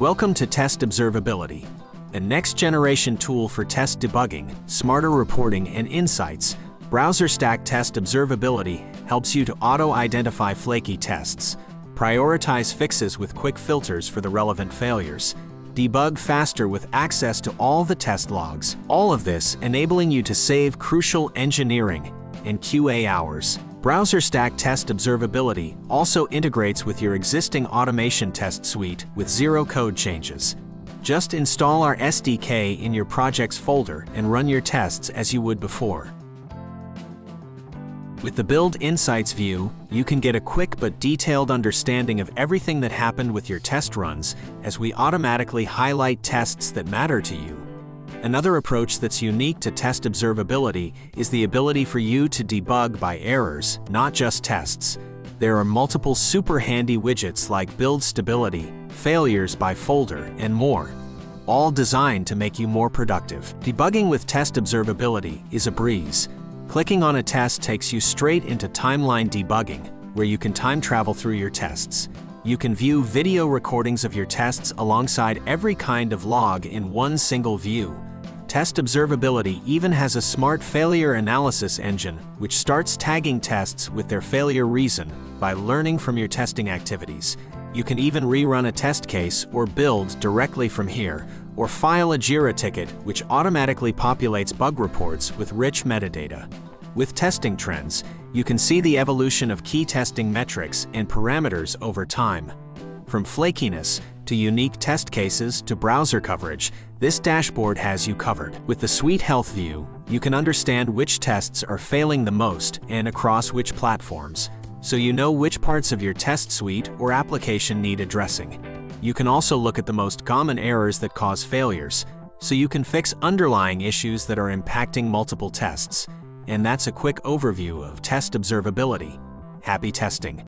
Welcome to Test Observability, a next-generation tool for test debugging, smarter reporting, and insights. BrowserStack Test Observability helps you to auto-identify flaky tests, prioritize fixes with quick filters for the relevant failures, debug faster with access to all the test logs, all of this enabling you to save crucial engineering and QA hours. BrowserStack Test Observability also integrates with your existing automation test suite with zero code changes. Just install our SDK in your projects folder and run your tests as you would before. With the Build Insights view, you can get a quick but detailed understanding of everything that happened with your test runs as we automatically highlight tests that matter to you. Another approach that's unique to test observability is the ability for you to debug by errors, not just tests. There are multiple super handy widgets like build stability, failures by folder, and more, all designed to make you more productive. Debugging with test observability is a breeze. Clicking on a test takes you straight into timeline debugging, where you can time travel through your tests. You can view video recordings of your tests alongside every kind of log in one single view, Test Observability even has a smart failure analysis engine which starts tagging tests with their failure reason by learning from your testing activities. You can even rerun a test case or build directly from here, or file a JIRA ticket which automatically populates bug reports with rich metadata. With testing trends, you can see the evolution of key testing metrics and parameters over time. From flakiness to unique test cases to browser coverage, this dashboard has you covered. With the Suite Health view, you can understand which tests are failing the most and across which platforms, so you know which parts of your test suite or application need addressing. You can also look at the most common errors that cause failures, so you can fix underlying issues that are impacting multiple tests. And that's a quick overview of test observability. Happy testing!